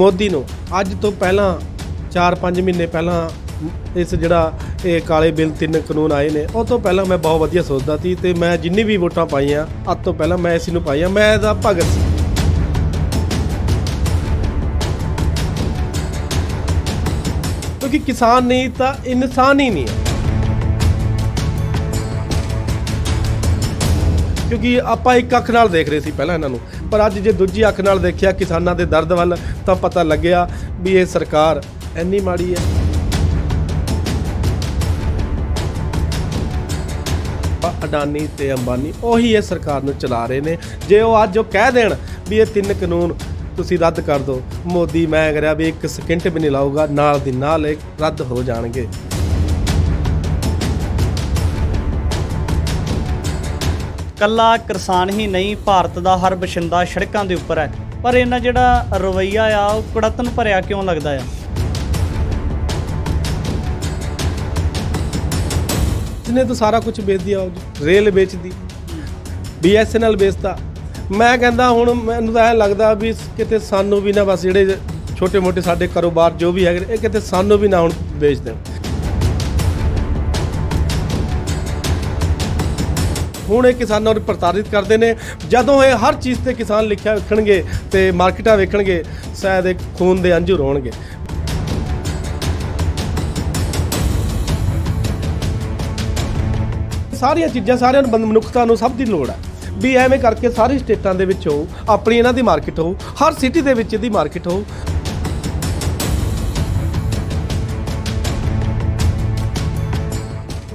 ਮੋਦੀ ਨੂੰ। ਅੱਜ ਤੋਂ ਪਹਿਲਾਂ 4-5 ਮਹੀਨੇ ਪਹਿਲਾਂ ਇਸ ਜਿਹੜਾ ਇਹ ਕਾਲੇ ਬਿੱਲ ਤਿੰਨ ਕਾਨੂੰਨ ਆਏ ਨੇ, ਉਹ ਤੋਂ ਪਹਿਲਾਂ ਮੈਂ ਬਹੁਤ ਵਧੀਆ ਸੋਚਦਾ ਸੀ ਤੇ ਮੈਂ ਜਿੰਨੀ ਵੀ ਵੋਟਾਂ ਪਾਈਆਂ, ਅੱਜ ਤੋਂ ਪਹਿਲਾਂ ਮੈਂ ਇਸ ਨੂੰ ਪਾਈਆਂ, ਮੈਂ ਇਹਦਾ ਭਗਤ ਸੀ। ਕਿਉਂਕਿ ਕਿਸਾਨ ਨਹੀਂ ਤਾਂ ਇਨਸਾਨ ਹੀ ਨਹੀਂ ਹੈ। ਕਿਉਂਕਿ ਆਪਾਂ ਇੱਕ ਅੱਖ ਨਾਲ ਦੇਖ ਰਹੇ ਸੀ ਪਹਿਲਾਂ ਇਹਨਾਂ ਨੂੰ। ਪਰ ਅੱਜ ਜੇ ਦੂਜੀ ਅੱਖ ਨਾਲ ਦੇਖਿਆ ਕਿਸਾਨਾਂ ਦੇ ਦਰਦ ਵੱਲ ਤਾਂ ਪਤਾ ਲੱਗਿਆ ਵੀ ਇਹ ਸਰਕਾਰ ਇੰਨੀ ਮਾੜੀ ਹੈ। ਅਡਾਨੀ ਤੇ ਅੰਬਾਨੀ ਉਹੀ ਇਹ ਸਰਕਾਰ ਨੂੰ ਚਲਾ ਰਹੇ ਨੇ। ਜੇ ਉਹ ਅੱਜ ਉਹ ਕਹਿ ਦੇਣ ਵੀ ਇਹ ਤਿੰਨ ਕਾਨੂੰਨ ਤੁਸੀਂ ਰੱਦ ਕਰ ਦਿਓ, ਮੋਦੀ ਮੈਂ ਕਰਿਆ ਵੀ ਇੱਕ ਸਕਿੰਟ ਵੀ ਨਹੀਂ ਲਾਊਗਾ, ਨਾਲ ਦੀ ਨਾਲ ਇਹ ਰੱਦ ਹੋ ਜਾਣਗੇ। ਕੱਲਾ ਕਿਸਾਨ ਹੀ ਨਹੀਂ, ਭਾਰਤ ਦਾ ਹਰ ਬਸ਼ਿੰਦਾ ਸੜਕਾਂ ਦੇ ਉੱਪਰ ਹੈ। ਪਰ ਇਹਨਾਂ ਜਿਹੜਾ ਰਵਈਆ ਆ, ਉਹ ਕੜਤਨ ਭਰਿਆ ਕਿਉਂ ਲੱਗਦਾ ਆ? ਇਸਨੇ ਤਾਂ ਸਾਰਾ ਕੁਝ ਵੇਚ ਦਿਆ ਉਹ ਰੇਲ ਵੇਚਦੀ ਬੀਐਸਐਨਐਲ ਵੇਚਦਾ ਮੈਂ ਕਹਿੰਦਾ ਹੁਣ ਮੈਨੂੰ ਤਾਂ ਐ ਲੱਗਦਾ ਵੀ ਕਿਤੇ ਸਾਨੂੰ ਵੀ ਨਾ ਬਸ ਜਿਹੜੇ ਛੋਟੇ ਮੋਟੇ ਸਾਡੇ ਕਾਰੋਬਾਰ ਜੋ ਵੀ ਹੈਗੇ ਇਹ ਕਿਤੇ ਸਾਨੂੰ ਵੀ ਨਾ ਹੁਣ ਵੇਚ ਦੇਣ। ਹੁਣ ਇਹ ਕਿਸਾਨਾਂ ਨੂੰ ਪ੍ਰਤਾੜਿਤ ਕਰਦੇ ਨੇ। ਜਦੋਂ ਇਹ ਹਰ ਚੀਜ਼ ਤੇ ਕਿਸਾਨ ਲਿਖਿਆ ਵੇਖਣਗੇ ਤੇ ਮਾਰਕੀਟਾਂ ਵੇਖਣਗੇ, ਸ਼ਾਇਦ ਇਹ ਖੂਨ ਦੇ ਅੰਜੂ ਰੋਣਗੇ। ਸਾਰੀਆਂ ਚੀਜ਼ਾਂ, ਸਾਰਿਆਂ ਨੂੰ ਮਨੁੱਖਤਾ ਨੂੰ ਸਭ ਦੀ ਲੋੜ ਹੈ ਵੀ ਐਵੇਂ ਕਰਕੇ ਸਾਰੀ ਸਟੇਟਾਂ ਦੇ ਵਿੱਚ ਹੋ ਆਪਣੀ ਇਹਨਾਂ ਦੀ ਮਾਰਕੀਟ ਹੋ ਹਰ ਸਿਟੀ ਦੇ ਵਿੱਚ ਇਹਦੀ ਮਾਰਕੀਟ ਹੋ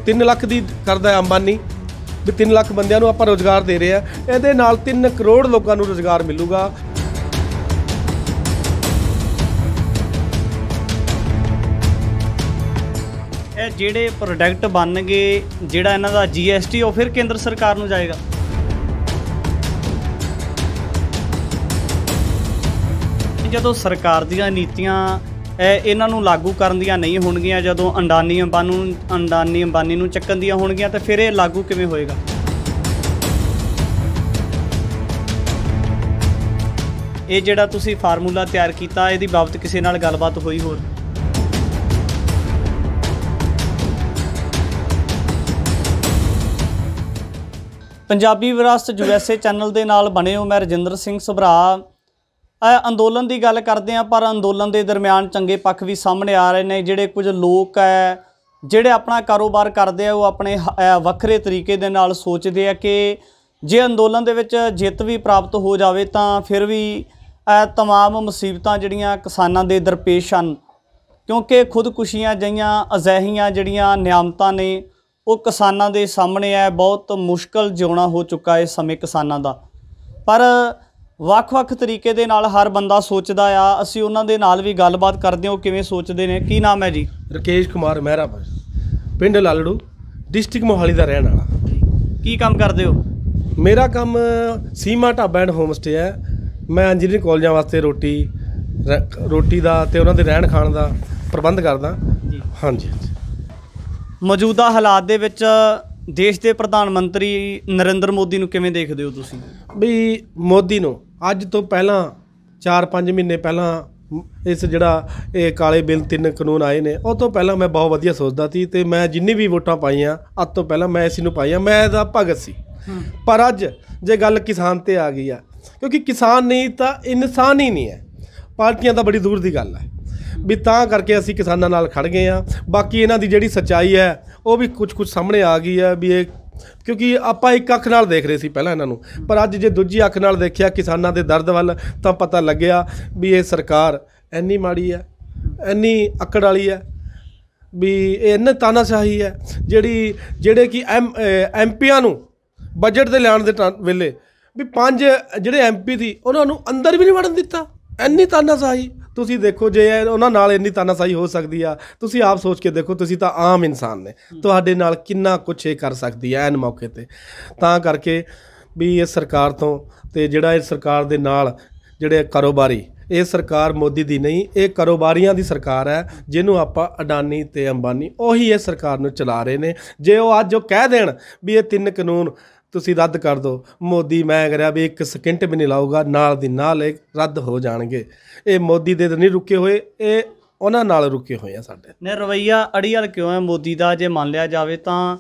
ਤਿੰਨ ਲੱਖ ਦੀ ਕਰਦਾ ਅੰਬਾਨੀ। ਵੀ 3 ਲੱਖ ਬੰਦਿਆਂ ਨੂੰ ਆਪਾਂ ਰੋਜ਼ਗਾਰ ਦੇ ਰਹੇ ਆ। ਇਹਦੇ ਨਾਲ 3 ਕਰੋੜ ਲੋਕਾਂ ਨੂੰ ਰੋਜ਼ਗਾਰ ਮਿਲੂਗਾ। ਇਹ ਜਿਹੜੇ ਪ੍ਰੋਡਕਟ ਬਣਨਗੇ, ਜਿਹੜਾ ਇਹਨਾਂ ਦਾ ਜੀਐਸਟੀ ਉਹ ਫਿਰ ਕੇਂਦਰ ਸਰਕਾਰ ਨੂੰ ਜਾਏਗਾ। ਜਦੋਂ ਸਰਕਾਰ ਦੀਆਂ ਨੀਤੀਆਂ ਇਹਨਾਂ ਨੂੰ ਲਾਗੂ ਕਰਨ ਦੀਆਂ ਨਹੀਂ ਹੋਣਗੀਆਂ, ਜਦੋਂ ਅੰਡਾਨੀ ਅੰਬਾਨੀ ਅੰਡਾਨੀ ਅੰਬਾਨੀ ਨੂੰ ਚੱਕਣ ਦੀਆਂ ਹੋਣਗੀਆਂ, ਤਾਂ ਫਿਰ ਇਹ ਲਾਗੂ ਕਿਵੇਂ ਹੋਏਗਾ? ਇਹ ਜਿਹੜਾ ਤੁਸੀਂ ਫਾਰਮੂਲਾ ਤਿਆਰ ਕੀਤਾ, ਇਹਦੀ ਬਾਬਤ ਕਿਸੇ ਨਾਲ ਗੱਲਬਾਤ ਹੋਈ ਹੋਰ? ਪੰਜਾਬੀ ਵਿਰਾਸਤ ਯੂਐਸਏ ਚੈਨਲ ਦੇ ਨਾਲ ਬਣੇ ਹੋ ਮੈਂ ਰਜਿੰਦਰ ਸਿੰਘ ਸੁਭਰਾ। ਅੰਦੋਲਨ ਦੀ ਗੱਲ ਕਰਦੇ ਆ ਪਰ ਅੰਦੋਲਨ ਦੇ ਦਰਮਿਆਨ ਚੰਗੇ ਪੱਖ ਵੀ ਸਾਹਮਣੇ ਆ ਰਹੇ ਨੇ ਜਿਹੜੇ ਕੁਝ ਲੋਕ ਹੈ ਜਿਹੜੇ ਆਪਣਾ ਕਾਰੋਬਾਰ ਕਰਦੇ ਆ ਉਹ ਆਪਣੇ ਹ- ਅਹ ਵੱਖਰੇ ਤਰੀਕੇ ਦੇ ਨਾਲ ਸੋਚਦੇ ਆ ਕਿ ਜੇ ਅੰਦੋਲਨ ਦੇ ਵਿੱਚ ਜਿੱਤ ਵੀ ਪ੍ਰਾਪਤ ਹੋ ਜਾਵੇ ਤਾਂ ਫਿਰ ਵੀ ਇਹ तमाम ਮੁਸੀਬਤਾਂ ਜਿਹੜੀਆਂ ਕਿਸਾਨਾਂ ਦੇ ਦਰਪੇਸ਼ ਹਨ ਕਿਉਂਕਿ ਖੁਦਕੁਸ਼ੀਆਂ ਜਈਆਂ ਅਜ਼ਹਿੀਆਂ ਜਿਹੜੀਆਂ ਨਿਆਮਤਾਂ ਨੇ ਉਹ ਕਿਸਾਨਾਂ ਦੇ ਸਾਹਮਣੇ ਹੈ ਬਹੁਤ ਮੁਸ਼ਕਲ ਜਿਉਣਾ ਹੋ ਚੁੱਕਾ ਹੈ ਇਸ ਸਮੇਂ ਕਿਸਾਨਾਂ ਦਾ ਪਰ ਵੱਖ-ਵੱਖ ਤਰੀਕੇ ਦੇ ਨਾਲ ਹਰ ਬੰਦਾ ਸੋਚਦਾ ਆ। ਅਸੀਂ ਉਹਨਾਂ ਦੇ ਨਾਲ ਵੀ ਗੱਲਬਾਤ ਕਰਦੇ ਹਾਂ ਉਹ ਕਿਵੇਂ ਸੋਚਦੇ ਨੇ? ਕੀ ਨਾਮ ਹੈ ਜੀ? ਰਕੇਸ਼ ਕੁਮਾਰ ਮਹਿਰਾ ਪਿੰਡ ਲਾਲੜੂ ਡਿਸਟ੍ਰਿਕਟ ਮੋਹਾਲੀ ਦਾ ਰਹਿਣ ਵਾਲਾ। ਕੀ ਕੰਮ ਕਰਦੇ ਹੋ? ਮੇਰਾ ਕੰਮ Seema dhaba and home stay ਹੈ। ਮੈਂ ਇੰਜੀਨੀਅਰਿੰਗ ਕਾਲਜਾਂ ਵਾਸਤੇ ਰੋਟੀ ਰੋਟੀ ਦਾ ਤੇ ਉਹਨਾਂ ਦੇ ਰਹਿਣ ਖਾਣ ਦਾ ਪ੍ਰਬੰਧ ਕਰਦਾ। ਹਾਂਜੀ। ਮੌਜੂਦਾ ਹਾਲਾਤ ਦੇ ਵਿੱਚ ਦੇਸ਼ ਦੇ ਪ੍ਰਧਾਨ ਮੰਤਰੀ ਨਰਿੰਦਰ ਮੋਦੀ ਨੂੰ ਕਿਵੇਂ ਦੇਖਦੇ ਹੋ ਤੁਸੀਂ? ਵੀ ਮੋਦੀ ਨੂੰ ਅੱਜ ਤੋਂ ਪਹਿਲਾਂ 4-5 ਮਹੀਨੇ ਪਹਿਲਾਂ ਇਸ ਜਿਹੜਾ ਇਹ ਕਾਲੇ ਬਿੱਲ ਤਿੰਨ ਕਾਨੂੰਨ ਆਏ ਨੇ ਉਹ ਤੋਂ ਪਹਿਲਾਂ ਮੈਂ ਬਹੁਤ ਵਧੀਆ ਸੋਚਦਾ ਸੀ ਤੇ ਮੈਂ ਜਿੰਨੀ ਵੀ ਵੋਟਾਂ ਪਾਈਆਂ ਅੱਜ ਤੋਂ ਪਹਿਲਾਂ ਮੈਂ ਇਸ ਨੂੰ ਪਾਈਆਂ ਮੈਂ ਇਹਦਾ ਭਗਤ ਸੀ। ਪਰ ਅੱਜ ਜੇ ਗੱਲ ਕਿਸਾਨ ਤੇ ਆ ਗਈ ਆ ਕਿਉਂਕਿ ਕਿਸਾਨ ਨਹੀਂ ਤਾਂ ਇਨਸਾਨ ਹੀ ਨਹੀਂ ਹੈ। ਪਾਰਟੀਆਂ ਤਾਂ ਬੜੀ ਦੂਰ ਦੀ ਗੱਲ ਹੈ। ਵੀ ਤਾਂ ਕਰਕੇ ਅਸੀਂ ਕਿਸਾਨਾਂ ਨਾਲ ਖੜ ਗਏ ਆ। ਬਾਕੀ ਇਹਨਾਂ ਦੀ ਜਿਹੜੀ ਸੱਚਾਈ ਹੈ ਉਹ ਵੀ ਕੁਝ ਕੁਝ ਸਾਹਮਣੇ ਆ ਗਈ ਹੈ ਵੀ ਇਹ ਕਿਉਂਕਿ ਆਪਾਂ ਇੱਕ ਅੱਖ ਨਾਲ ਦੇਖ ਰਹੇ ਸੀ ਪਹਿਲਾਂ ਇਹਨਾਂ ਨੂੰ। ਪਰ ਅੱਜ ਜੇ ਦੂਜੀ ਅੱਖ ਨਾਲ ਦੇਖਿਆ ਕਿਸਾਨਾਂ ਦੇ ਦਰਦ ਵੱਲ, ਤਾਂ ਪਤਾ ਲੱਗਿਆ ਵੀ ਇਹ ਸਰਕਾਰ ਇੰਨੀ ਮਾੜੀ ਹੈ, ਇੰਨੀ ਅਕੜ ਵਾਲੀ ਹੈ, ਵੀ ਇਹ ਇੰਨੀ ਤਾਨਾਸ਼ਾਹੀ ਹੈ, ਜਿਹੜੀ, ਜਿਹੜੇ ਕਿ ਐਮ ਐਮਪੀਆਂ ਨੂੰ ਬਜਟ ਦੇ ਲਿਆਉਣ ਦੇ ਟਾ- ਵੇਲੇ ਵੀ ਪੰਜ ਜਿਹੜੇ ਐਮਪੀ ਸੀ ਉਹਨਾਂ ਨੂੰ ਅੰਦਰ ਵੀ ਨਹੀਂ ਵੜਨ ਦਿੱਤਾ। ਇੰਨੀ ਤਾਨਾਸ਼ਾਹੀ। ਤੁਸੀਂ ਦੇਖੋ ਜੇ ਇਹ ਉਹਨਾਂ ਨਾਲ ਇੰਨੀ ਤਾਨਾਸ਼ਾਹੀ ਹੋ ਸਕਦੀ ਆ ਤੁਸੀਂ ਆਪ ਸੋਚ ਕੇ ਦੇਖੋ ਤੁਸੀਂ ਤਾਂ ਆਮ ਇਨਸਾਨ ਨੇ। ਤੁਹਾਡੇ ਨਾਲ ਕਿੰਨਾ ਕੁਛ ਇਹ ਕਰ ਸਕਦੀ ਹੈ ਐਨ ਮੌਕੇ ਤੇ। ਤਾਂ ਕਰਕੇ ਵੀ ਇਹ ਸਰਕਾਰ ਤੋਂ ਤੇ ਜਿਹੜਾ ਇਹ ਸਰਕਾਰ ਦੇ ਨਾਲ ਜਿਹੜੇ ਕਾਰੋਬਾਰੀ ਇਹ ਸਰਕਾਰ ਮੋਦੀ ਦੀ ਨਹੀਂ ਇਹ ਕਾਰੋਬਾਰੀਆਂ ਦੀ ਸਰਕਾਰ ਹੈ ਜਿਹਨੂੰ ਆਪਾਂ ਅਡਾਨੀ ਤੇ ਅੰਬਾਨੀ ਉਹੀ ਇਹ ਸਰਕਾਰ ਨੂੰ ਚਲਾ ਰਹੇ ਨੇ। ਜੇ ਉਹ ਅੱਜ ਉਹ ਕਹਿ ਦੇਣ ਵੀ ਇਹ ਤਿੰਨ ਕਾਨੂੰਨ ਤੁਸੀਂ ਰੱਦ ਕਰ ਦਿਓ। ਮੋਦੀ ਮੈਂ ਕਰਿਆ ਵੀ ਇੱਕ ਸਕਿੰਟ ਵੀ ਨਹੀਂ ਲਾਊਗਾ ਨਾਲ ਦੀ ਨਾਲ ਇਹ ਰੱਦ ਹੋ ਜਾਣਗੇ। ਇਹ ਮੋਦੀ ਦੇ ਤਾਂ ਨਹੀਂ ਰੁਕੇ ਹੋਏ ਇਹ ਉਹਨਾਂ ਨਾਲ ਰੁਕੇ ਹੋਏ ਆ ਸਾਡੇ। ਨੇ ਰਵਈਆ ਅੜੀਅਲ ਕਿਉਂ ਹੈ? ਮੋਦੀ ਦਾ ਜੇ ਮੰਨ ਲਿਆ ਜਾਵੇ ਤਾਂ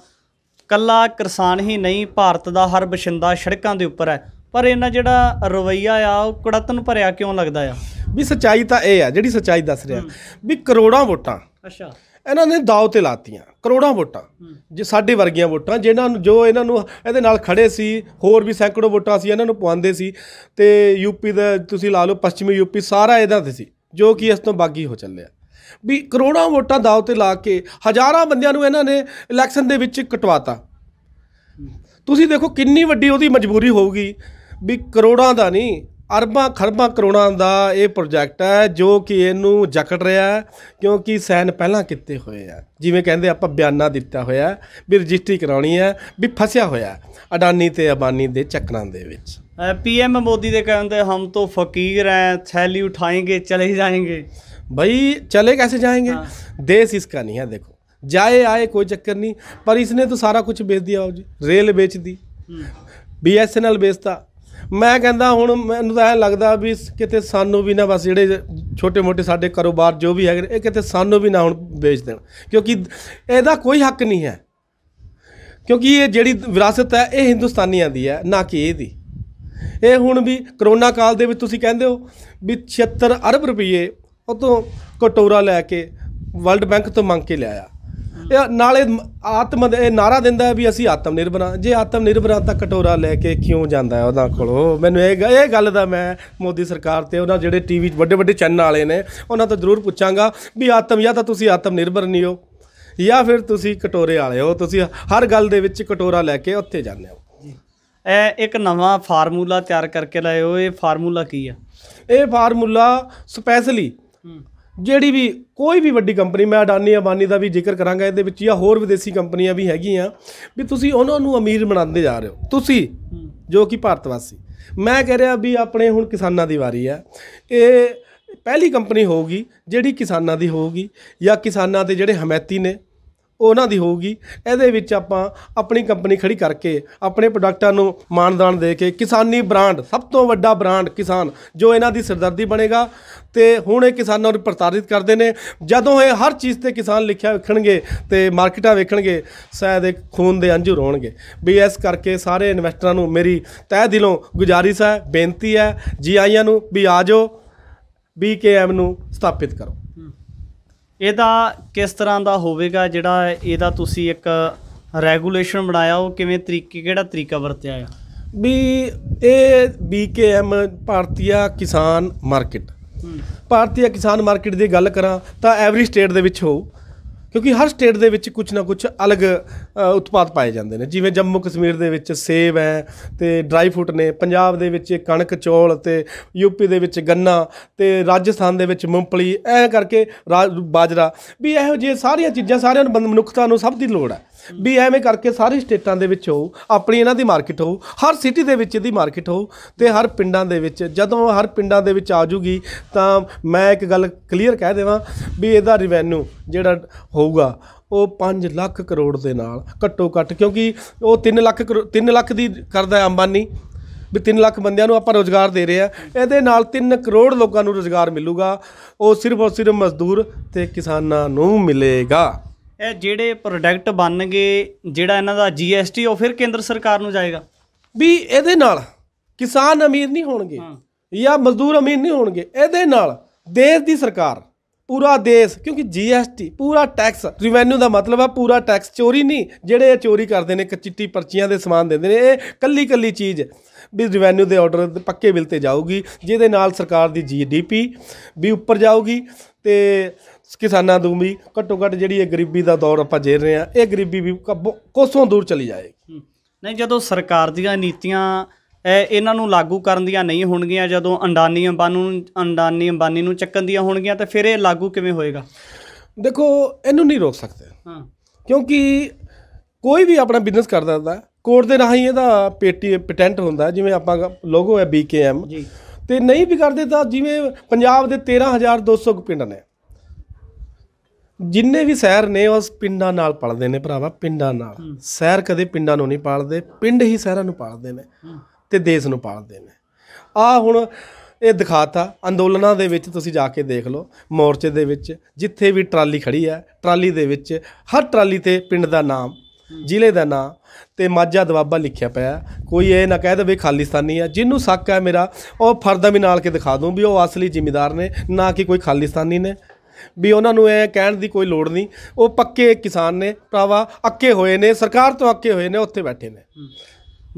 ਕੱਲਾ ਕਿਸਾਨ ਹੀ ਨਹੀਂ ਭਾਰਤ ਦਾ ਹਰ ਬਸ਼ਿੰਦਾ ਸੜਕਾਂ ਦੇ ਉੱਪਰ ਹੈ। ਪਰ ਇਹਨਾਂ ਜਿਹੜਾ ਰਵਈਆ ਆ ਉਹ ਕੁੜਤਨ ਭਰਿਆ ਕਿਉਂ ਲੱਗਦਾ ਆ? ਵੀ ਸੱਚਾਈ ਤਾਂ ਇਹ ਆ ਜਿਹੜੀ ਸੱਚਾਈ ਦੱਸ ਰਿਹਾ ਵੀ ਕਰੋੜਾਂ ਵੋਟਾਂ ਅੱਛਾ। ਇਹਨਾਂ ਨੇ ਦਾਅ ਤੇ ਲਾਤੀਆਂ ਕਰੋੜਾਂ ਵੋਟਾਂ ਜੇ ਸਾਡੇ ਵਰਗੀਆਂ ਵੋਟਾਂ ਜਿਨ੍ਹਾਂ ਨੂੰ ਜੋ ਇਹਨਾਂ ਨੂੰ ਇਹਦੇ ਨਾਲ ਖੜੇ ਸੀ ਹੋਰ ਵੀ ਸੈਂਕੜੋ ਵੋਟਾਂ ਸੀ ਇਹਨਾਂ ਨੂੰ ਪਵਾਉਂਦੇ ਸੀ ਤੇ ਯੂਪੀ ਦਾ ਤੁਸੀਂ ਲਾ ਲਓ ਪੱਛਮੀ ਯੂਪੀ ਸਾਰਾ ਇਹਦਾ ਤੇ ਸੀ ਜੋ ਕਿ ਇਸ ਤੋਂ ਬਾਗੀ ਹੋ ਚੱਲਿਆ। ਵੀ ਕਰੋੜਾਂ ਵੋਟਾਂ ਦਾਅ ਤੇ ਲਾ ਕੇ ਹਜ਼ਾਰਾਂ ਬੰਦਿਆਂ ਨੂੰ ਇਹਨਾਂ ਨੇ ਇਲੈਕਸ਼ਨ ਦੇ ਵਿੱਚ ਕਟਵਾਤਾ। ਤੁਸੀਂ ਦੇਖੋ ਕਿੰਨੀ ਵੱਡੀ ਉਹਦੀ ਮਜਬੂਰੀ ਹੋਊਗੀ ਵੀ ਕਰੋੜਾਂ ਦਾ ਨਹੀਂ ਅਰਬਾਂ ਖਰਬਾਂ ਕਰੋੜਾਂ ਦਾ ਇਹ ਪ੍ਰੋਜੈਕਟ ਹੈ ਜੋ ਕਿ ਇਹਨੂੰ ਜਕੜ ਰਿਹਾ ਹੈ ਕਿਉਂਕਿ ਸੈਨ ਪਹਿਲਾਂ ਕੀਤੇ ਹੋਏ ਆ ਜਿਵੇਂ ਕਹਿੰਦੇ ਆਪਾਂ ਬਿਆਨਾ ਦਿੱਤਾ ਹੋਇਆ ਹੈ ਵੀ ਰਜਿਸਟਰੀ ਕਰਾਉਣੀ ਹੈ ਵੀ ਫਸਿਆ ਹੋਇਆ ਹੈ ਅਡਾਨੀ ਤੇ ਅਬਾਨੀ ਦੇ ਚੱਕਰਾਂ ਦੇ ਵਿੱਚ पीएम मोदी ਦੇ ਕਹਿੰਦੇ ਹਮ तो फकीर हैं थैली उठाएंगे चले जाएंगे भाई चले कैसे जाएंगे देश इसका नहीं है देखो जाए आए कोई चक्कर नहीं पर इसने तो सारा कुछ बेच दिया हो जी रेल बेच दी ਬੀ ਐਸ ਐਨ ਐਲ ਵੇਚਤਾ ਮੈਂ ਕਹਿੰਦਾ ਹੁਣ ਮੈਨੂੰ ਤਾਂ ਐਂ ਲੱਗਦਾ ਵੀ ਕਿਤੇ ਸਾਨੂੰ ਵੀ ਨਾ ਬਸ ਜਿਹੜੇ ਛੋਟੇ ਮੋਟੇ ਸਾਡੇ ਕਾਰੋਬਾਰ ਜੋ ਵੀ ਹੈਗੇ ਇਹ ਕਿਤੇ ਸਾਨੂੰ ਵੀ ਨਾ ਹੁਣ ਵੇਚ ਦੇਣ। ਕਿਉਂਕਿ ਇਹਦਾ ਕੋਈ ਹੱਕ ਨਹੀਂ ਹੈ। ਕਿਉਂਕਿ ਇਹ ਜਿਹੜੀ ਵਿਰਾਸਤ ਹੈ, ਇਹ ਹਿੰਦੁਸਤਾਨੀਆਂ ਦੀ ਹੈ, ਨਾ ਕਿ ਇਹਦੀ। ਇਹ ਹੁਣ ਵੀ ਕਰੋਨਾ ਕਾਲ ਦੇ ਵਿੱਚ ਤੁਸੀਂ ਕਹਿੰਦੇ ਹੋ ਵੀ 76 ਅਰਬ ਰੁਪਏ ਉਹ ਤੋਂ ਕਟੋਰਾ ਲੈ ਕੇ ਵਰਲਡ ਬੈਂਕ ਤੋਂ ਮੰਗ ਕੇ ਲਿਆਇਆ। ਇਹ ਨਾਲੇ ਆਤਮ ਇਹ ਨਾਰਾ ਦਿੰਦਾ ਵੀ ਅਸੀਂ ਆਤਮ ਨਿਰਭਰ ਹਾਂ। ਜੇ ਆਤਮ ਨਿਰਭਰ ਹਾਂ ਤਾਂ ਕਟੋਰਾ ਲੈ ਕੇ ਕਿਉਂ ਜਾਂਦਾ ਹੈ ਉਹਨਾਂ ਕੋਲੋਂ? ਮੈਨੂੰ ਇਹ ਇਹ ਗੱਲ ਦਾ ਮੈਂ ਮੋਦੀ ਸਰਕਾਰ ਤੇ ਉਹਨਾਂ ਜਿਹੜੇ ਟੀਵੀ ਵੱਡੇ ਵੱਡੇ ਚੈਨਲ ਵਾਲੇ ਨੇ ਉਹਨਾਂ ਤੋਂ ਜ਼ਰੂਰ ਪੁੱਛਾਂਗਾ ਵੀ ਆਤਮ ਜਾਂ ਤਾਂ ਤੁਸੀਂ ਆਤਮ ਨਿਰਭਰ ਨਹੀਂ ਹੋ ਜਾਂ ਫਿਰ ਤੁਸੀਂ ਕਟੋਰੇ ਵਾਲੇ ਹੋ। ਤੁਸੀਂ ਹਰ ਗੱਲ ਦੇ ਵਿੱਚ ਕਟੋਰਾ ਲੈ ਕੇ ਉੱਥੇ ਜਾਂਦੇ ਹੋ। ਇਹ ਇੱਕ ਨਵਾਂ ਫਾਰਮੂਲਾ ਤਿਆਰ ਕਰਕੇ ਲਾਏ ਹੋ। ਇਹ ਫਾਰਮੂਲਾ ਕੀ ਆ? ਇਹ ਫਾਰਮੂਲਾ ਸਪੈਸ਼ਲੀ ਜਿਹੜੀ ਵੀ ਕੋਈ ਵੀ ਵੱਡੀ ਕੰਪਨੀ, ਮੈਂ ਅਡਾਨੀ ਅਬਾਨੀ ਦਾ ਵੀ ਜ਼ਿਕਰ ਕਰਾਂਗਾ, ਇਹਦੇ ਵਿੱਚ ਜਾਂ ਹੋਰ ਵਿਦੇਸ਼ੀ ਕੰਪਨੀਆਂ ਵੀ ਹੈਗੀਆਂ, ਵੀ ਤੁਸੀਂ ਉਹਨਾਂ ਨੂੰ ਅਮੀਰ ਬਣਾਉਂਦੇ ਜਾ ਰਹੇ ਹੋ। ਤੁਸੀਂ, ਜੋ ਕਿ ਭਾਰਤ ਵਾਸੀ ਮੈਂ ਕਹਿ ਰਿਹਾ ਵੀ ਆਪਣੇ ਹੁਣ ਕਿਸਾਨਾਂ ਦੀ ਵਾਰੀ ਹੈ। ਇਹ ਪਹਿਲੀ ਕੰਪਨੀ ਹੋਊਗੀ ਜਿਹੜੀ ਕਿਸਾਨਾਂ ਦੀ ਹੋਊਗੀ ਜਾਂ ਕਿਸਾਨਾਂ ਦੇ ਜਿਹੜੇ ਹਮਾਇਤੀ ਨੇ ਉਹਨਾਂ ਦੀ ਹੋਊਗੀ। ਇਹਦੇ ਵਿੱਚ ਆਪਾਂ ਆਪਣੀ ਕੰਪਨੀ ਖੜੀ ਕਰਕੇ ਆਪਣੇ ਪ੍ਰੋਡਕਟਾਂ ਨੂੰ ਮਾਨਦਾਨ ਦੇ ਕੇ ਕਿਸਾਨੀ ਬ੍ਰਾਂਡ ਸਭ ਤੋਂ ਵੱਡਾ ਬ੍ਰਾਂਡ ਕਿਸਾਨ, ਜੋ ਇਹਨਾਂ ਦੀ ਸਰਦਰਦੀ ਬਣੇਗਾ। ਤੇ ਹੁਣ ਇਹ ਕਿਸਾਨਾਂ ਨੂੰ ਪ੍ਰਤਾੜਿਤ ਕਰਦੇ ਨੇ, ਜਦੋਂ ਇਹ ਹਰ ਚੀਜ਼ ਤੇ ਕਿਸਾਨ ਲਿਖਿਆ ਵੇਖਣਗੇ ਤੇ ਮਾਰਕੀਟਾਂ ਵੇਖਣਗੇ, ਸ਼ਾਇਦ ਇਹ ਖੂਨ ਦੇ ਅੰਜੂ ਹੋਣਗੇ ਵੀ ਇਸ ਕਰਕੇ ਸਾਰੇ ਇਨਵੈਸਟਰਾਂ ਨੂੰ ਮੇਰੀ ਤਹਿ ਦਿਲੋਂ ਗੁਜ਼ਾਰਿਸ਼ ਹੈ, ਬੇਨਤੀ ਹੈ ਜੀ ਆਈਆਂ ਨੂੰ ਵੀ ਆ ਜਾਓ ਬੀਕੇਐਮ ਨੂੰ ਸਥਾਪਿਤ ਕਰੋ। ਇਹਦਾ ਕਿਸ ਤਰ੍ਹਾਂ ਦਾ ਹੋਵੇਗਾ? ਜਿਹੜਾ ਇਹਦਾ ਤੁਸੀਂ ਇੱਕ ਰੈਗੂਲੇਸ਼ਨ ਬਣਾਇਆ ਉਹ ਕਿਵੇਂ ਤਰੀਕੇ ਕਿਹੜਾ ਤਰੀਕਾ ਵਰਤਿਆ ਆ? ਵੀ ਇਹ ਬੀਕੇਐਮ ਭਾਰਤੀਆ ਕਿਸਾਨ ਮਾਰਕੀਟ। ਭਾਰਤੀਆ ਕਿਸਾਨ ਮਾਰਕੀਟ ਦੀ ਗੱਲ ਕਰਾਂ ਤਾਂ ਐਵਰੀ ਸਟੇਟ ਦੇ ਵਿੱਚ ਹੋਊ। ਕਿਉਂਕਿ ਹਰ ਸਟੇਟ ਦੇ ਵਿੱਚ ਕੁਝ ਨਾ ਕੁਝ ਅਲੱਗ ਉਤਪਾਦ ਪਾਏ ਜਾਂਦੇ ਨੇ। ਜਿਵੇਂ ਜੰਮੂ ਕਸ਼ਮੀਰ ਦੇ ਵਿੱਚ ਸੇਬ ਹੈ ਤੇ ਡਰਾਈ ਫਰੂਟ ਨੇ, ਪੰਜਾਬ ਦੇ ਵਿੱਚ ਕਣਕ, ਚੌਲ ਤੇ ਯੂਪੀ ਦੇ ਵਿੱਚ ਗੰਨਾ ਤੇ ਰਾਜਸਥਾਨ ਦੇ ਵਿੱਚ ਮੂੰਗਫਲੀ, ਐ ਕਰਕੇ ਰਾ- ਬਾਜਰਾ। ਵੀ ਇਹੋ ਜਿਹੇ ਸਾਰੀਆਂ ਚੀਜ਼ਾਂ ਸਾਰਿਆਂ ਨੂੰ, ਮਨੁੱਖਤਾ ਨੂੰ ਸਭ ਦੀ ਲੋੜ ਹੈ। ਵੀ ਐਵੇਂ ਕਰਕੇ ਸਾਰੀ ਸਟੇਟਾਂ ਦੇ ਵਿੱਚ ਹੋ ਆਪਣੀ ਇਹਨਾਂ ਦੀ ਮਾਰਕੀਟ ਹੋ ਹਰ ਸਿਟੀ ਦੇ ਵਿੱਚ ਇਹਦੀ ਮਾਰਕੀਟ ਹੋ ਤੇ ਹਰ ਪਿੰਡਾਂ ਦੇ ਵਿੱਚ, ਜਦੋਂ ਹਰ ਪਿੰਡਾਂ ਦੇ ਵਿੱਚ ਆ ਜੂਗੀ ਤਾਂ ਮੈਂ ਇੱਕ ਗੱਲ ਕਲੀਅਰ ਕਹਿ ਦੇਵਾਂ ਵੀ ਇਹਦਾ ਰਿਵੈਨਿਊ ਜਿਹੜਾ ਹੋਊਗਾ, ਉਹ 5 ਲੱਖ ਕਰੋੜ ਦੇ ਨਾਲ ਘੱਟੋ ਘੱਟ, ਕਿਉਂਕਿ ਉਹ 3 ਲੱਖ 3 ਲੱਖ ਦੀ ਕਰਦਾ ਅੰਬਾਨੀ, ਵੀ 3 ਲੱਖ ਬੰਦਿਆਂ ਨੂੰ ਆਪਾਂ ਰੋਜ਼ਗਾਰ ਦੇ ਰਹੇ ਆ ਇਹਦੇ ਨਾਲ 3 ਕਰੋੜ ਲੋਕਾਂ ਨੂੰ ਰੋਜ਼ਗਾਰ ਮਿਲੂਗਾ, ਉਹ ਸਿਰਫ ਔਰ ਸਿਰਫ ਮਜ਼ਦੂਰ ਤੇ ਕਿਸਾਨਾਂ ਨੂੰ ਮਿਲੇਗਾ। ਇਹ ਜਿਹੜੇ ਪ੍ਰੋਡਕਟ ਬਣਨਗੇ ਜਿਹੜਾ ਇਹਨਾਂ ਦਾ ਜੀਐਸਟੀ ਉਹ ਫਿਰ ਕੇਂਦਰ ਸਰਕਾਰ ਨੂੰ ਜਾਏਗਾ ਵੀ ਇਹਦੇ ਨਾਲ ਕਿਸਾਨ ਅਮੀਰ ਨਹੀਂ ਹੋਣਗੇ। ਜਾਂ ਮਜ਼ਦੂਰ ਅਮੀਰ ਨਹੀਂ ਹੋਣਗੇ ਇਹਦੇ ਨਾਲ ਦੇਸ਼ ਦੀ ਸਰਕਾਰ ਪੂਰਾ ਦੇਸ਼ ਕਿਉਂਕਿ ਜੀਐਸਟੀ ਪੂਰਾ ਟੈਕਸ ਰਿਵੈਨਿਊ ਦਾ ਮਤਲਬ ਹੈ ਪੂਰਾ ਟੈਕਸ ਚੋਰੀ ਨਹੀਂ ਜਿਹੜੇ ਇਹ ਚੋਰੀ ਕਰਦੇ ਨੇ ਚਿੱਟੀ ਪਰਚੀਆਂ ਦੇ ਸਮਾਨ ਦਿੰਦੇ ਨੇ ਇਹ ਕੱਲੀ ਕੱਲੀ ਚੀਜ਼ ਵੀ ਰਿਵੈਨਿਊ ਦੇ ਆਰਡਰ ਪੱਕੇ ਬਿੱਲ ਤੇ ਜਾਊਗੀ ਜਿਹਦੇ ਨਾਲ ਸਰਕਾਰ ਦੀ ਜੀਡੀਪੀ ਵੀ ਉੱਪਰ ਜਾਊਗੀ ਤੇ ਕਿਸਾਨਾਂ ਨੂੰ ਵੀ ਘੱਟੋ ਘੱਟ ਜਿਹੜੀ ਇਹ ਗਰੀਬੀ ਦਾ ਦੌਰ ਆਪਾਂ ਜੇਲ ਰਹੇ ਆ ਇਹ ਗਰੀਬੀ ਵੀ ਕੋਸੋਂ ਦੂਰ ਚਲੀ ਜਾਏਗੀ। ਨਹੀਂ ਜਦੋਂ ਸਰਕਾਰ ਦੀਆਂ ਨੀਤੀਆਂ ਇਹ ਇਹਨਾਂ ਨੂੰ ਲਾਗੂ ਕਰਨ ਦੀਆਂ ਨਹੀਂ ਹੋਣਗੀਆਂ ਜਦੋਂ ਅੰਡਾਨੀ ਅੰਬਾਨੀ ਨੂੰ ਅੰਡਾਨੀ ਅੰਬਾਨੀ ਨੂੰ ਚੱਕਣ ਦੀਆਂ ਹੋਣਗੀਆਂ ਤਾਂ ਫਿਰ ਇਹ ਲਾਗੂ ਕਿਵੇਂ ਹੋਏਗਾ? ਦੇਖੋ ਇਹਨੂੰ ਨਹੀਂ ਰੋਕ ਸਕਦੇ। ਹਾਂ। ਕਿਉਂਕਿ ਕੋਈ ਵੀ ਆਪਣਾ ਬਿਜ਼ਨਸ ਕਰਦਾ ਹੁੰਦਾ ਕੋਰਟ ਦੇ ਰਾਹੀਂ ਇਹਦਾ ਪੇਟੀ ਪੇਟੈਂਟ ਹੁੰਦਾ ਜਿਵੇਂ ਆਪਾਂ ਲੋਗੋ ਹੈ ਬੀਕੇਐਮ ਜੀ। ਤੇ ਨਹੀਂ ਵੀ ਕਰਦੇ ਤਾਂ ਜਿਵੇਂ ਪੰਜਾਬ ਦੇ 13200 ਕੁ ਪਿੰਡ ਨੇ ਜਿੰਨੇ ਵੀ ਸ਼ਹਿਰ ਨੇ ਉਸ ਪਿੰਡਾਂ ਨਾਲ ਪਲਦੇ ਨੇ ਭਰਾਵਾ ਪਿੰਡਾਂ ਨਾਲ। ਸ਼ਹਿਰ ਕਦੇ ਪਿੰਡਾਂ ਨੂੰ ਨਹੀਂ ਪਾਲਦੇ ਪਿੰਡ ਹੀ ਸ਼ਹਿਰਾਂ ਨੂੰ ਪਾਲਦੇ ਨੇ ਤੇ ਦੇਸ਼ ਨੂੰ ਪਾਲਦੇ ਨੇ। ਆ ਹੁਣ ਇਹ ਦਿਖਾਤਾ ਅੰਦੋਲਨਾਂ ਦੇ ਵਿੱਚ ਤੁਸੀਂ ਜਾ ਕੇ ਦੇਖ ਲਓ ਮੋਰਚੇ ਦੇ ਵਿੱਚ ਜਿੱਥੇ ਵੀ ਟਰਾਲੀ ਖੜੀ ਹੈ ਟਰਾਲੀ ਦੇ ਵਿੱਚ ਹਰ ਟਰਾਲੀ ਤੇ ਪਿੰਡ ਦਾ ਨਾਮ ਜ਼ਿਲ੍ਹੇ ਦਾ ਨਾਮ ਤੇ ਮਾਝਾ ਦਵਾਬਾ ਲਿਖਿਆ ਪਿਆ। ਕੋਈ ਇਹ ਨਾ ਕਹਿ ਦੇਵੇ ਖਾਲਿਸਤਾਨੀ ਆ ਜਿਹਨੂੰ ਸ਼ੱਕ ਹੈ ਮੇਰਾ ਉਹ ਫਰਦਾ ਵੀ ਨਾਲ ਕੇ ਦਿਖਾ ਦੂੰ ਵੀ ਉਹ ਅਸਲੀ ਜ਼ਿਮੀਦਾਰ ਨੇ ਨਾ ਕਿ ਕੋਈ ਖਾਲਿਸਤਾਨੀ ਨੇ। ਵੀ ਉਹਨਾਂ ਨੂੰ ਇਹ ਕਹਿਣ ਦੀ ਕੋਈ ਲੋੜ ਨਹੀਂ। ਉਹ ਪੱਕੇ ਕਿਸਾਨ ਨੇ ਭਰਾਵਾ, ਅੱਕੇ ਹੋਏ ਨੇ, ਸਰਕਾਰ ਤੋਂ ਅੱਕੇ ਹੋਏ ਨੇ, ਉੱਥੇ ਬੈਠੇ ਨੇ।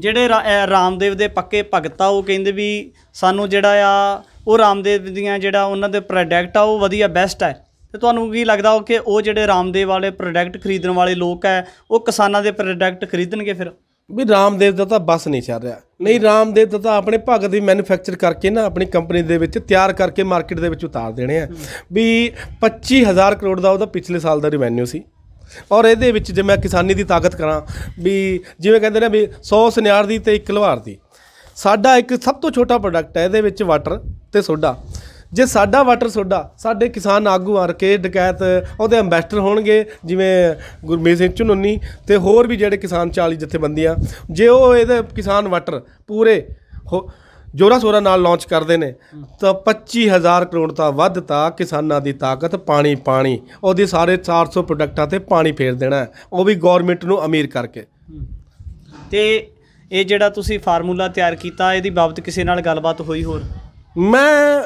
ਜਿਹੜੇ ਰਾਮਦੇਵ ਦੇ ਪੱਕੇ ਭਗਤ ਆ, ਉਹ ਕਹਿੰਦੇ ਵੀ ਸਾਨੂੰ ਜਿਹੜਾ ਆ, ਉਹ ਰਾਮਦੇਵ ਦੀਆਂ ਜਿਹੜਾ ਉਹਨਾਂ ਦੇ ਪ੍ਰੋਡਕਟ ਆ, ਉਹ ਵਧੀਆ ਬੈਸਟ ਹੈ ਤੇ ਤੁਹਾਨੂੰ ਕੀ ਲੱਗਦਾ ਉਹ ਕਿ ਉਹ ਜਿਹੜੇ ਰਾਮਦੇਵ ਵਾਲੇ ਪ੍ਰੋਡਕਟ ਖਰੀਦਣ ਵਾਲੇ ਲੋਕ ਹੈ ਉਹ ਕਿਸਾਨਾਂ ਦੇ ਪ੍ਰੋਡਕਟ ਖਰੀਦਣਗੇ ਫਿਰ? ਵੀ ਰਾਮਦੇਵ ਦਾ ਤਾਂ ਬਸ ਨਹੀਂ ਚੱਲ ਰਿਹਾ। ਨਹੀਂ, ਰਾਮਦੇਵ ਦਾ ਤਾਂ ਆਪਣੇ ਭਗਤ ਦੀ ਮੈਨੂਫੈਕਚਰ ਕਰਕੇ ਨਾ ਆਪਣੀ ਕੰਪਨੀ ਦੇ ਵਿੱਚ ਤਿਆਰ ਕਰਕੇ ਮਾਰਕੀਟ ਦੇ ਵਿੱਚ ਉਤਾਰ ਦੇਣੇ ਆ। ਵੀ 25000 ਕਰੋੜ ਦਾ ਉਹਦਾ ਪਿਛਲੇ ਸਾਲ ਦਾ ਰਿਵੈਨਿਊ ਸੀ। ਔਰ ਇਹਦੇ ਵਿੱਚ ਜੇ ਮੈਂ ਕਿਸਾਨੀ ਦੀ ਤਾਕਤ ਕਰਾਂ, ਵੀ ਜਿਵੇਂ ਕਹਿੰਦੇ ਨੇ ਵੀ 100 ਸਨਿਆਰ ਦੀ ਤੇ ਇੱਕ ਲਵਾਰ ਦੀ। ਸਾਡਾ ਇੱਕ ਸਭ ਤੋਂ ਛੋਟਾ ਪ੍ਰੋਡਕਟ ਹੈ, ਇਹਦੇ ਵਿੱਚ ਵਾਟਰ ਤੇ ਸੋਡਾ। ਜੇ ਸਾਡਾ ਵਾਟਰ ਸੋਡਾ ਸਾਡੇ ਕਿਸਾਨ ਆਗੂ ਆ ਕੇ ਡਕੈਤ ਉਹਦੇ ਐਮਬੈਸਡਰ ਹੋਣਗੇ ਜਿਵੇਂ ਗੁਰਮੀਤ ਸਿੰਘ ਝੁੰਨੀ ਤੇ ਹੋਰ ਵੀ ਜਿਹੜੇ ਕਿਸਾਨ 40 ਜਥੇਬੰਦੀਆਂ ਜੇ ਉਹ ਇਹਦੇ ਕਿਸਾਨ ਵਾਟਰ ਪੂਰੇ ਜੋਰਾ ਸੋਰਾ ਨਾਲ ਲਾਂਚ ਕਰਦੇ ਨੇ ਤਾਂ 25000 ਕਰੋੜ ਤਾਂ ਵੱਧ ਤਾਂ ਕਿਸਾਨਾਂ ਦੀ ਤਾਕਤ ਪਾਣੀ ਪਾਣੀ ਉਹਦੇ ਸਾਰੇ 400 ਪ੍ਰੋਡਕਟਾਂ ਤੇ ਪਾਣੀ ਫੇਰ ਦੇਣਾ। ਉਹ ਵੀ ਗਵਰਨਮੈਂਟ ਨੂੰ ਅਮੀਰ ਕਰਕੇ ਤੇ ਇਹ ਜਿਹੜਾ ਤੁਸੀਂ ਫਾਰਮੂਲਾ ਤਿਆਰ ਕੀਤਾ ਇਹਦੀ ਬਾਬਤ ਕਿਸੇ ਨਾਲ ਗੱਲਬਾਤ ਹੋਈ ਹੋਰ ਮੈਂ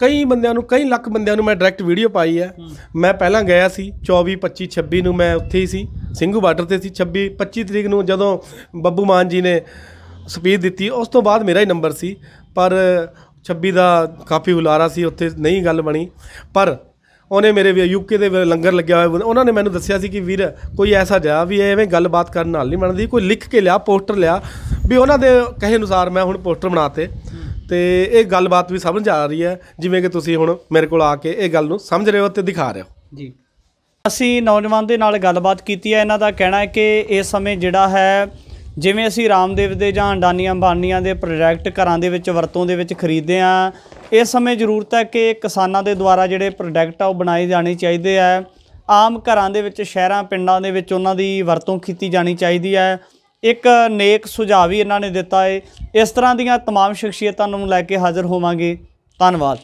ਕਈ ਬੰਦਿਆਂ ਨੂੰ ਕਈ ਲੱਖ ਬੰਦਿਆਂ ਨੂੰ ਮੈਂ ਡਾਇਰੈਕਟ ਵੀਡੀਓ ਪਾਈ ਹੈ। ਮੈਂ ਪਹਿਲਾਂ ਗਿਆ ਸੀ 24 25 26 ਨੂੰ ਮੈਂ ਉੱਥੇ ਹੀ ਸੀ ਸਿੰਘੂ ਬਾਰਡਰ ਤੇ ਸੀ। 26 25 ਤਰੀਕ ਨੂੰ ਜਦੋਂ ਬੱਬੂ ਮਾਨ ਜੀ ਨੇ ਸਪੀਚ ਦਿੱਤੀ ਉਸ ਤੋਂ ਬਾਅਦ ਮੇਰਾ ਹੀ ਨੰਬਰ ਸੀ। ਪਰ 26 ਦਾ ਕਾਫੀ ਹੁਲਾਰਾ ਸੀ ਉੱਥੇ ਨਹੀਂ ਗੱਲ ਬਣੀ। ਪਰ ਉਹਨੇ ਮੇਰੇ ਵੀ ਯੂਕੇ ਦੇ ਲੰਗਰ ਲੱਗਿਆ ਹੋਇਆ ਉਹਨਾਂ ਨੇ ਮੈਨੂੰ ਦੱਸਿਆ ਸੀ ਕਿ ਵੀਰ ਕੋਈ ਐਸਾ ਜਾ ਵੀ ਐਵੇਂ ਗੱਲਬਾਤ ਕਰਨ ਨਾਲ ਨਹੀਂ ਬਣਦੀ। ਕੋਈ ਲਿਖ ਕੇ ਲਿਆ ਪੋਸਟਰ ਲਿਆ ਵੀ ਉਹਨਾਂ ਦੇ ਕਹੇ ਅਨੁਸਾਰ ਮੈਂ ਹੁਣ ਪੋਸਟਰ ਬਣਾਤੇ। ਤੇ ਇਹ ਗੱਲਬਾਤ ਵੀ ਸਮਝ ਆ ਰਹੀ ਹੈ। ਜਿਵੇਂ ਕਿ ਤੁਸੀਂ ਹੁਣ ਮੇਰੇ ਕੋਲ ਆ ਕੇ ਇਹ ਗੱਲ ਨੂੰ ਸਮਝ ਰਹੇ ਹੋ ਤੇ ਦਿਖਾ ਰਹੇ ਹੋ। ਜੀ। ਅਸੀਂ ਨੌਜਵਾਨ ਦੇ ਨਾਲ ਗੱਲਬਾਤ ਕੀਤੀ ਹੈ। ਇਹਨਾਂ ਦਾ ਕਹਿਣਾ ਹੈ ਕਿ ਇਸ ਸਮੇਂ ਜਿਹੜਾ ਹੈ, ਜਿਵੇਂ ਅਸੀਂ ਰਾਮਦੇਵ ਦੇ ਜਾਂ ਅੰਡਾਨੀਆਂ ਬਾਨੀਆਂ ਦੇ ਪ੍ਰੋਜੈਕਟ ਘਰਾਂ ਦੇ ਵਿੱਚ ਵਰਤੋਂ ਦੇ ਵਿੱਚ ਖਰੀਦਦੇ ਆ ਇਸ ਸਮੇਂ ਜ਼ਰੂਰਤ ਹੈ ਕਿ ਕਿਸਾਨਾਂ ਦੇ ਦੁਆਰਾ ਜਿਹੜੇ ਪ੍ਰੋਡਕਟ ਆ ਉਹ ਬਣਾਏ ਜਾਣੇ ਚਾਹੀਦੇ ਆ ਆਮ ਘਰਾਂ ਦੇ ਵਿੱਚ, ਸ਼ਹਿਰਾਂ, ਪਿੰਡਾਂ ਦੇ ਵਿੱਚ ਉਹਨਾਂ ਦੀ ਵਰਤੋਂ ਕੀਤੀ ਜਾਣੀ ਚਾਹੀਦੀ ਹੈ। ਇੱਕ ਨੇਕ ਸੁਝਾਅ ਵੀ ਇਹਨਾਂ ਨੇ ਦਿੱਤਾ ਹੈ ਇਸ ਤਰ੍ਹਾਂ ਦੀਆਂ तमाम ਸ਼ਖਸੀਅਤਾਂ ਨੂੰ ਲੈ ਕੇ ਹਾਜ਼ਰ ਹੋਵਾਂਗੇ ਧੰਨਵਾਦ